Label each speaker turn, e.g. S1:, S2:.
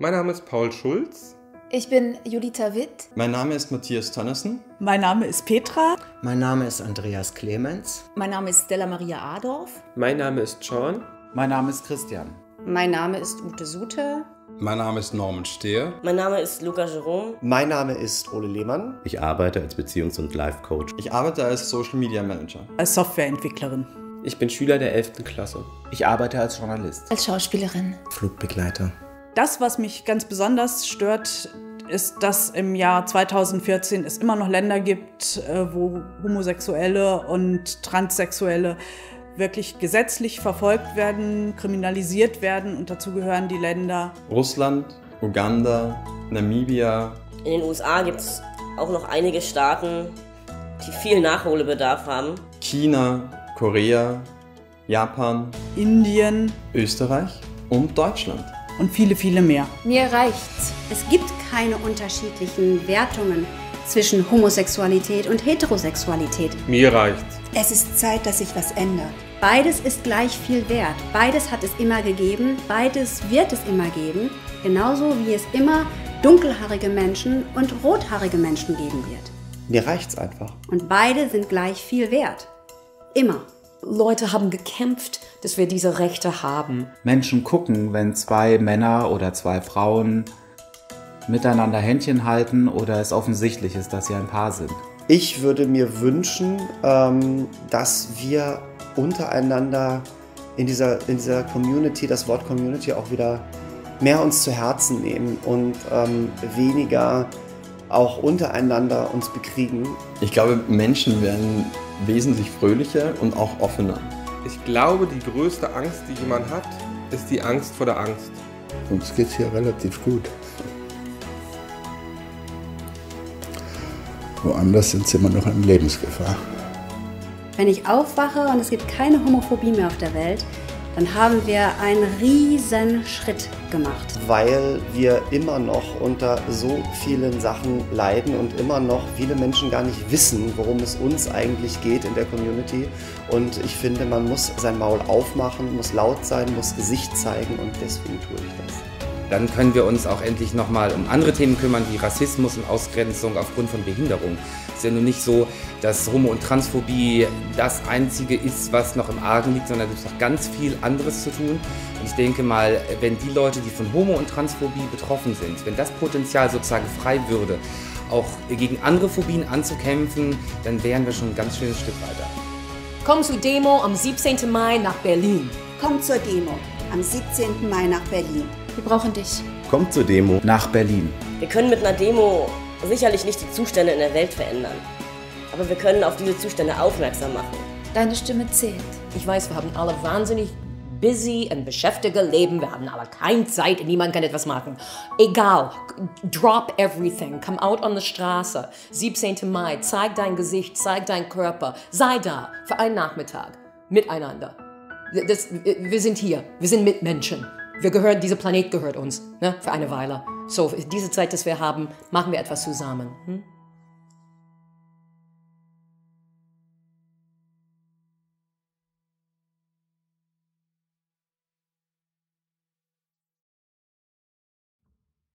S1: Mein Name ist Paul Schulz.
S2: Ich bin Julita Witt.
S3: Mein Name ist Matthias Tönnissen.
S4: Mein Name ist Petra.
S5: Mein Name ist Andreas Clemens.
S6: Mein Name ist Stella Maria Adorf.
S7: Mein Name ist Sean.
S8: Mein Name ist Christian.
S9: Mein Name ist Ute Sute.
S10: Mein Name ist Norman Stehr.
S11: Mein Name ist Luca Jerome.
S12: Mein Name ist Ole Lehmann.
S13: Ich arbeite als Beziehungs- und Life-Coach.
S3: Ich arbeite als Social Media Manager.
S4: Als Softwareentwicklerin.
S7: Ich bin Schüler der 11. Klasse.
S8: Ich arbeite als Journalist.
S2: Als Schauspielerin.
S5: Flugbegleiter.
S4: Das, was mich ganz besonders stört, ist, dass im Jahr 2014 es immer noch Länder gibt, äh, wo Homosexuelle und Transsexuelle wirklich gesetzlich verfolgt werden, kriminalisiert werden und dazu gehören die Länder
S3: Russland, Uganda, Namibia.
S11: In den USA gibt es auch noch einige Staaten, die viel Nachholbedarf haben.
S3: China, Korea, Japan,
S4: Indien,
S3: Österreich und Deutschland.
S4: Und viele, viele mehr.
S9: Mir reicht's. Es gibt keine unterschiedlichen Wertungen zwischen Homosexualität und Heterosexualität.
S1: Mir reicht's.
S14: Es ist Zeit, dass sich was ändert.
S9: Beides ist gleich viel wert. Beides hat es immer gegeben. Beides wird es immer geben. Genauso wie es immer dunkelhaarige Menschen und rothaarige Menschen geben wird.
S12: Mir reicht's einfach.
S9: Und beide sind gleich viel wert. Immer.
S6: Leute haben gekämpft, dass wir diese Rechte haben.
S8: Menschen gucken, wenn zwei Männer oder zwei Frauen miteinander Händchen halten oder es offensichtlich ist, dass sie ein Paar sind.
S12: Ich würde mir wünschen, ähm, dass wir untereinander in dieser, in dieser Community, das Wort Community auch wieder mehr uns zu Herzen nehmen und ähm, weniger auch untereinander uns bekriegen.
S3: Ich glaube, Menschen werden wesentlich fröhlicher und auch offener.
S1: Ich glaube, die größte Angst, die jemand hat, ist die Angst vor der Angst.
S15: Uns geht es hier relativ gut. Woanders sind sie immer noch in Lebensgefahr.
S9: Wenn ich aufwache und es gibt keine Homophobie mehr auf der Welt, dann haben wir einen riesen Schritt gemacht.
S12: Weil wir immer noch unter so vielen Sachen leiden und immer noch viele Menschen gar nicht wissen, worum es uns eigentlich geht in der Community. Und ich finde, man muss sein Maul aufmachen, muss laut sein, muss Gesicht zeigen und deswegen tue ich das.
S16: Dann können wir uns auch endlich nochmal um andere Themen kümmern, wie Rassismus und Ausgrenzung aufgrund von Behinderung. Es ist ja nun nicht so, dass Homo- und Transphobie das Einzige ist, was noch im Argen liegt, sondern es gibt noch ganz viel anderes zu tun. Und ich denke mal, wenn die Leute, die von Homo- und Transphobie betroffen sind, wenn das Potenzial sozusagen frei würde, auch gegen andere Phobien anzukämpfen, dann wären wir schon ein ganz schönes Stück weiter.
S6: Komm zur Demo am 17. Mai nach Berlin.
S14: Komm zur Demo am 17. Mai nach Berlin.
S2: Wir brauchen dich.
S13: Kommt zur Demo
S8: nach Berlin.
S11: Wir können mit einer Demo sicherlich nicht die Zustände in der Welt verändern. Aber wir können auf diese Zustände aufmerksam machen.
S2: Deine Stimme zählt.
S6: Ich weiß, wir haben alle wahnsinnig busy und beschäftigte Leben. Wir haben alle keine Zeit und niemand kann etwas machen. Egal. Drop everything. Come out on the Straße. 17. Mai. Zeig dein Gesicht, zeig dein Körper. Sei da für einen Nachmittag. Miteinander. Das, wir sind hier. Wir sind Mitmenschen. Wir gehören, dieser Planet gehört uns, ne, für eine Weile. So, diese Zeit, dass wir haben, machen wir etwas zusammen. Hm?